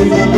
You.